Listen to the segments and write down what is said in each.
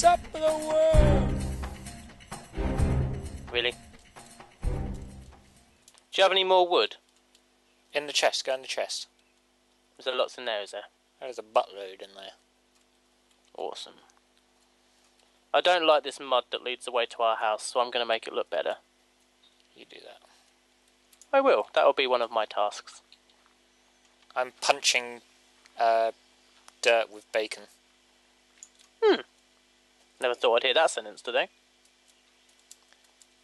top of the world. Really? Do you have any more wood? In the chest, go in the chest. Is there lots in there, is there? There's a buttload in there. Awesome. I don't like this mud that leads the way to our house, so I'm going to make it look better. You do that. I will. That will be one of my tasks. I'm punching uh, dirt with bacon. Never thought I'd hear that sentence today.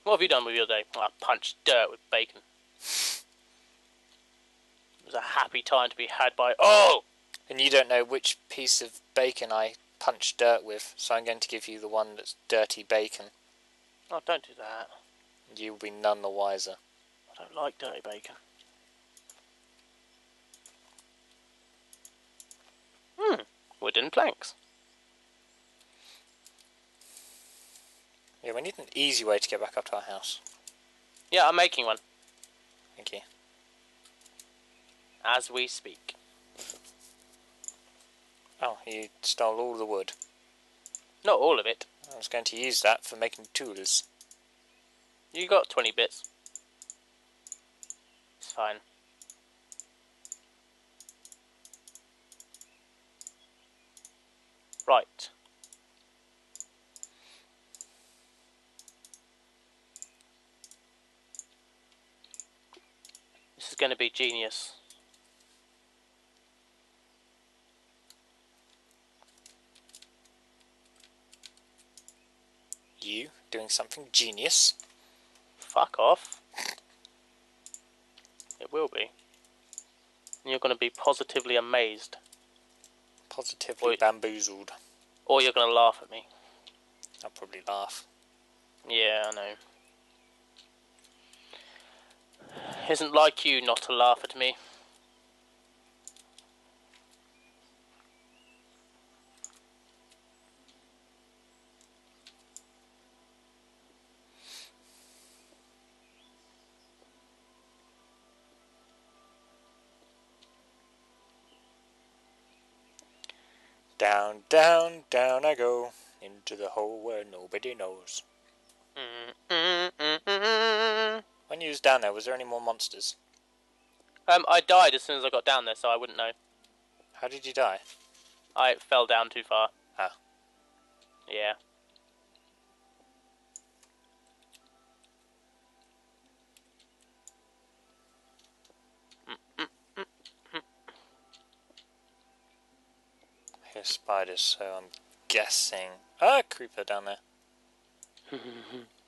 What have you done with your day? I punched dirt with bacon. It was a happy time to be had by. Oh! And you don't know which piece of bacon I punched dirt with, so I'm going to give you the one that's dirty bacon. Oh, don't do that. You will be none the wiser. I don't like dirty bacon. Hmm. Wooden planks. Yeah, we need an easy way to get back up to our house. Yeah, I'm making one Thank you. as we speak. Oh, you stole all the wood. Not all of it. I was going to use that for making tools. You got 20 bits. It's fine. Right. Is going to be genius. You doing something genius? Fuck off. It will be. And you're going to be positively amazed. Positively Wait. bamboozled. Or you're going to laugh at me. I'll probably laugh. Yeah, I know. Isn't like you not to laugh at me. Down, down, down I go into the hole where nobody knows. Mm-mm-mm-mm. When you was down there, was there any more monsters? Um, I died as soon as I got down there, so I wouldn't know. How did you die? I fell down too far. Ah. Yeah. Hear spiders, so I'm guessing. Ah, creeper down there.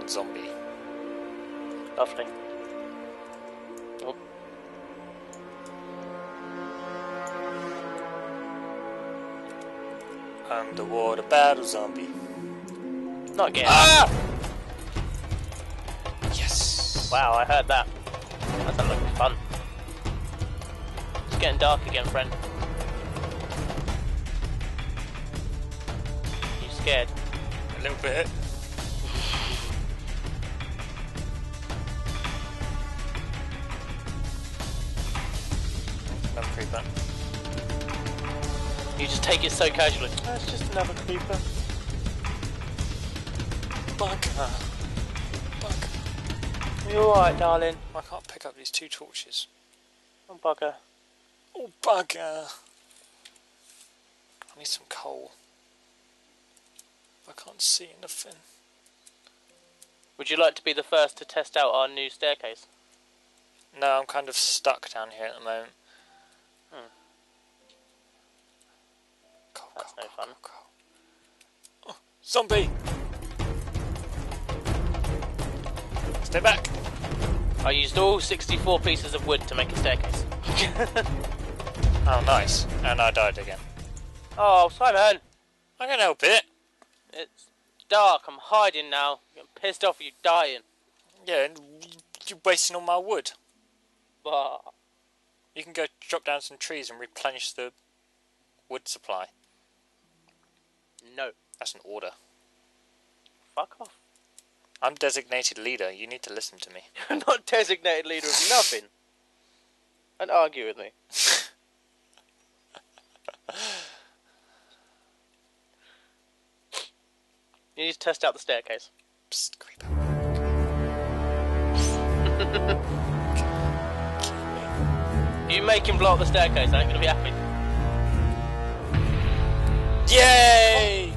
and zombie. Lovely. Oh, Underwater battle zombie. not again. Ah! Yes. Wow, I heard that. That sounded like fun. It's getting dark again, friend. You scared? A little bit. Creeper. You just take it so casually. Oh, it's just another creeper. Bugger. Bugger. You alright, darling? I can't pick up these two torches. Oh, bugger. Oh, bugger. I need some coal. I can't see anything. Would you like to be the first to test out our new staircase? No, I'm kind of stuck down here at the moment. Hmm. That's no fun. Oh, zombie! Stay back! I used all 64 pieces of wood to make a staircase. Oh, nice. And I died again. oh, Simon! I can help it. It's dark, I'm hiding now. I'm pissed off you dying. Yeah, and you're wasting all my wood. Bah. You can go chop down some trees and replenish the wood supply. No. That's an order. Fuck off. I'm designated leader. You need to listen to me. I'm not designated leader of nothing. And argue with me. you need to test out the staircase. Psst, creeper. You make him blow up the staircase, I ain't gonna be happy. Yay!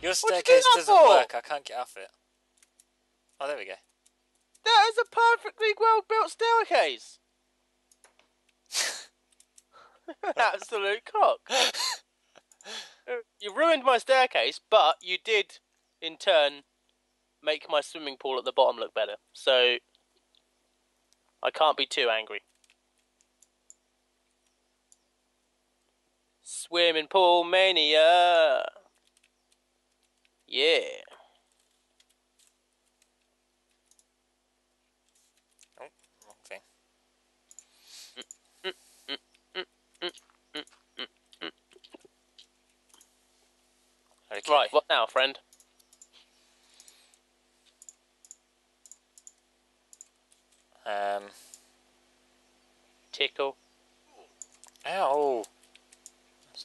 Your What'd you staircase doesn't work. I can't get off it. Oh, there we go. That is a perfectly well built staircase. Absolute cock. you ruined my staircase, but you did, in turn, make my swimming pool at the bottom look better. So, I can't be too angry. Swimming pool mania. Yeah. Oh, wrong thing. Okay. Right, what now, friend? Um. Tickle. Ow!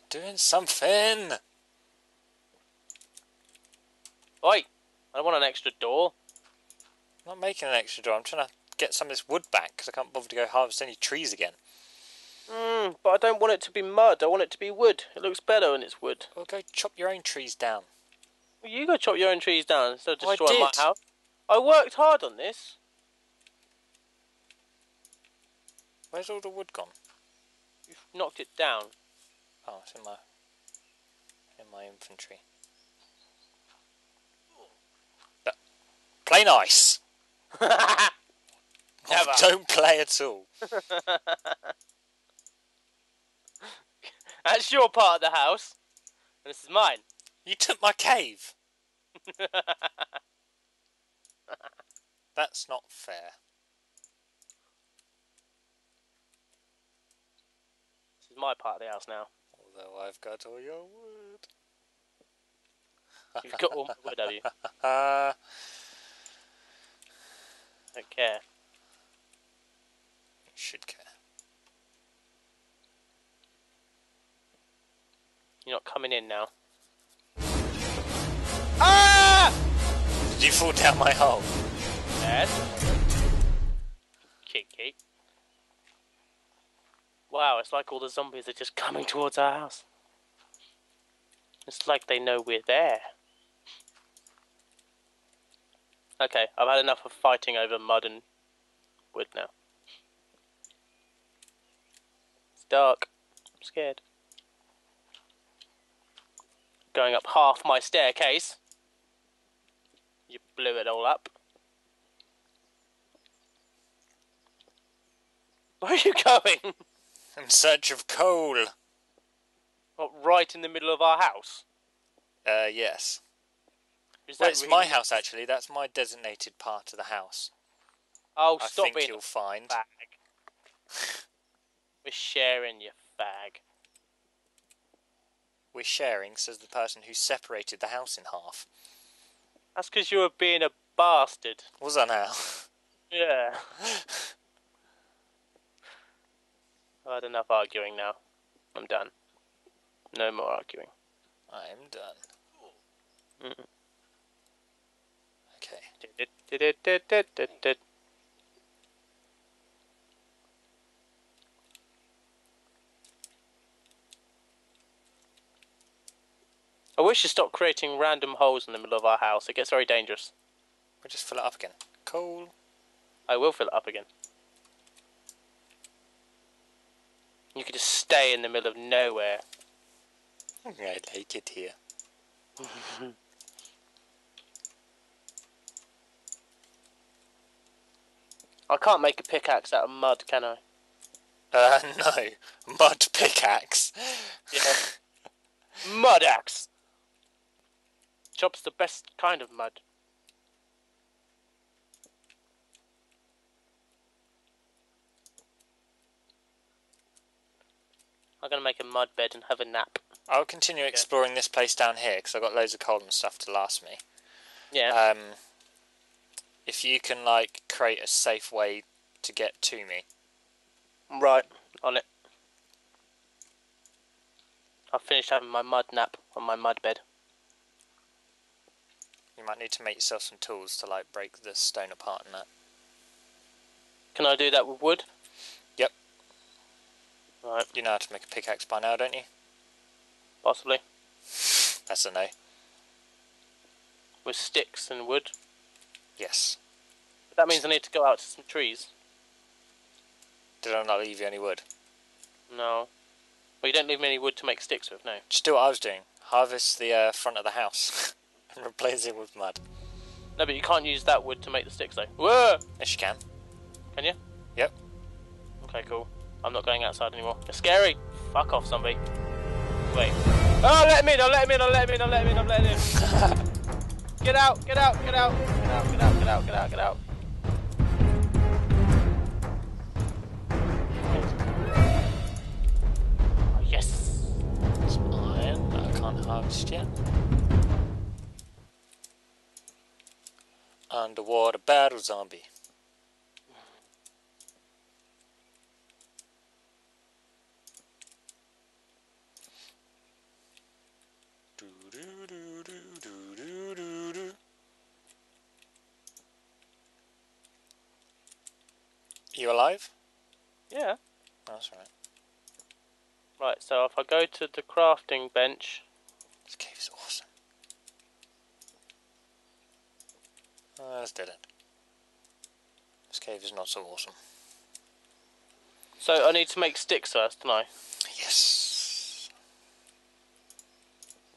Doing something. Oi! I want an extra door. I'm not making an extra door. I'm trying to get some of this wood back because I can't bother to go harvest any trees again. Mm, but I don't want it to be mud. I want it to be wood. It looks better when it's wood. Well, go chop your own trees down. Well, you go chop your own trees down instead of I destroying my house. I worked hard on this. Where's all the wood gone? You've knocked it down. Oh, it's in my in my infantry. But play nice. Never. don't play at all. That's your part of the house. And this is mine. You took my cave. That's not fair. This is my part of the house now. Although I've got all your wood. You've got all my wood, have you? Uh, Don't care. should care. You're not coming in now. Ah! Did you fall down my hole? Dad. Kinky. Wow, it's like all the zombies are just coming towards our house. It's like they know we're there. Okay, I've had enough of fighting over mud and wood now. It's dark. I'm scared. Going up half my staircase. You blew it all up. Where are you going? In search of coal. What, right in the middle of our house? Uh, yes. Is Well, it's really- my house actually. That's my designated part of the house. Oh, I stop think being you'll find. fag. We're sharing, you fag. We're sharing, says the person who separated the house in half. That's because you were being a bastard. Was I now? Yeah. I've had enough arguing now. I'm done. No more arguing. I'm done. Mm-mm. Okay. I wish you stopped creating random holes in the middle of our house. It gets very dangerous. We'll just fill it up again. Coal. I will fill it up again. You could just stay in the middle of nowhere. I like it here. I can't make a pickaxe out of mud, can I? Uh, no. Mud pickaxe. Yeah. mud axe. Chop's the best kind of mud. I'm gonna make a mud bed and have a nap. I'll continue exploring this place down here because I've got loads of coal and stuff to last me. Yeah. Um, if you can like create a safe way to get to me. Right, on it. I've finished having my mud nap on my mud bed. You might need to make yourself some tools to like break the stone apart and that. Can I do that with wood? Right, You know how to make a pickaxe by now, don't you? possibly. That's a no. With sticks and wood. Yes. But that means I need to go out to some trees. Did I not leave you any wood? No. Well, you don't leave me any wood to make sticks with, no. Just do what I was doing. Harvest the uh, front of the house and replace it with mud. No, but you can't use that wood to make the sticks, though. Whoa! Yes, you can. Can you? Yep. Okay, cool. I'm not going outside anymore. It's scary. Fuck off, zombie. Wait. Oh, let him in! I'll let him in! I'll let him in! I'll let him in! I'll let him get out! Get out! Get out! Get out! Get out! Get out! Get out! Get out! Oh, yes! Some iron that I can't harvest yet. Underwater battle zombie. You alive? Yeah. That's right. Right, so if I go to the crafting bench, This cave is awesome. Ah, oh, that's dead end. This cave is not so awesome. so I need to make sticks first, don't I? Yes.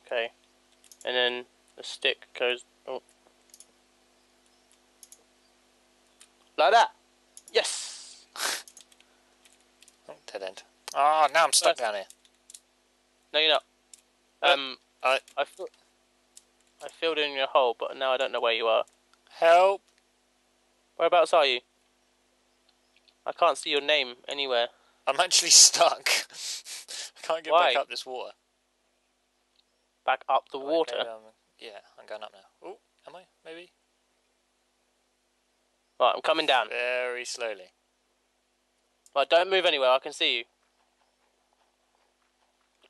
Okay. And then the stick goes. Oh. Like that! Yes! Dead end. Oh, now I'm stuck down here. No, you're not. Uh, Um, I I, fi- I filled in your hole, but now I don't know where you are. help. Whereabouts are you? I can't see your name anywhere. I'm actually stuck. I can't get Why? back up this water. Back up the water. maybe I'm- yeah, I'm going up now. Oh, am I? Maybe. Right, I'm coming down. Very slowly. Right, don't move anywhere. I can see you.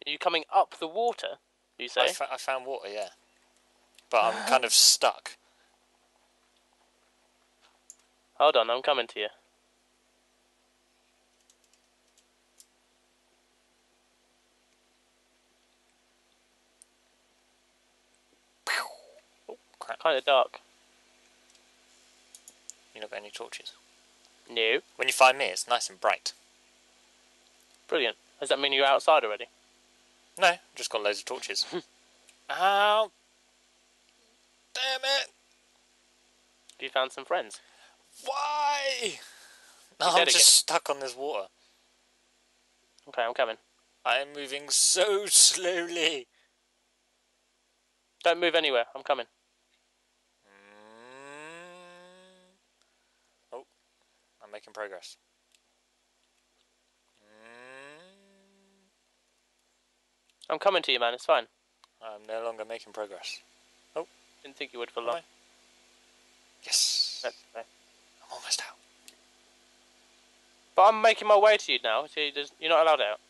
Are you coming up the water? You say? I, fa- I found water, yeah. But I'm kind of stuck. Hold on, I'm coming to you. Oh, crap. Kind of dark. You not got any torches? No. When you find me, it's nice and bright. Brilliant. Does that mean you're outside already? No, just got loads of torches. Ow! Damn it! Have you found some friends? Why? You're I'm just again. stuck on this water. Okay, I'm coming. I am moving so slowly. Don't move anywhere. I'm coming. Mm. Oh, I'm making progress. Mm. I'm coming to you, man. It's fine. I'm no longer making progress. Oh. Didn't think you would for long. I? Yes, That's. I'm almost out. But I'm making my way to you now. So you're not allowed out.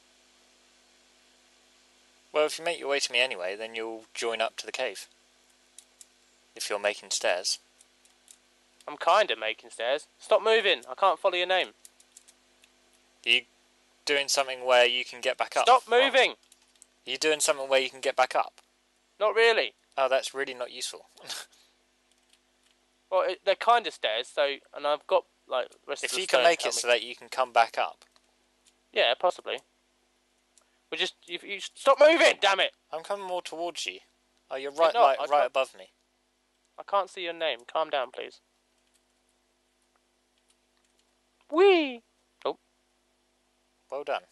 Well, if you make your way to me anyway, then you'll join up to the cave. If you're making stairs. I'm kind of making stairs. Stop moving. I can't follow your name. Are you doing something where you can get back up? Stop moving. Are you doing something where you can get back up? Not really. Oh, that's really not useful. Well, it, they're kind of stairs. So, and I've got like the rest of if you can make it so that you can come back up. Yeah, possibly. We just if you stop moving. Damn it! I'm coming more towards you. Oh, you're right, not, like, right above me. I can't see your name. Calm down, please. Wee. Oh, well done.